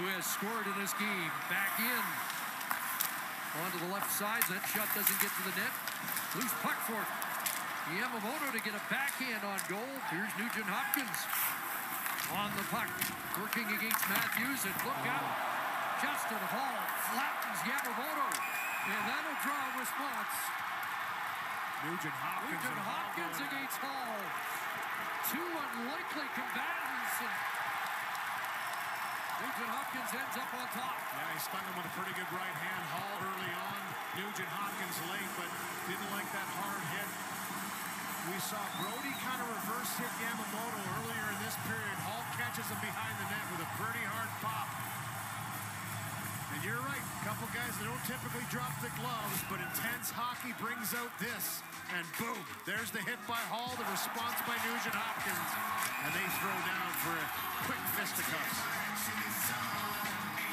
who has scored in this game. Back in. Onto the left side. That shot doesn't get to the net. Loose puck for Yamamoto to get a backhand on goal. Here's Nugent Hopkins on the puck. Working against Matthews. And look out. Justin Holl flattens Yamamoto. And that'll draw a response. Nugent Hopkins, Nugent Hopkins against Holl. Two unlikely combatants. And Nugent Hopkins ends up on top. Yeah, he stung him with a pretty good right hand. Holl early on. Nugent Hopkins late, but didn't like that hard hit. We saw Brodie kind of reverse hit Yamamoto earlier in this period. Holl catches him behind the net with a pretty hard pop. And you're right, a couple guys that don't typically drop the gloves, but intense hockey brings out this. And boom, there's the hit by Holl, the response by Nugent Hopkins. And they throw down for a quick fisticuffs.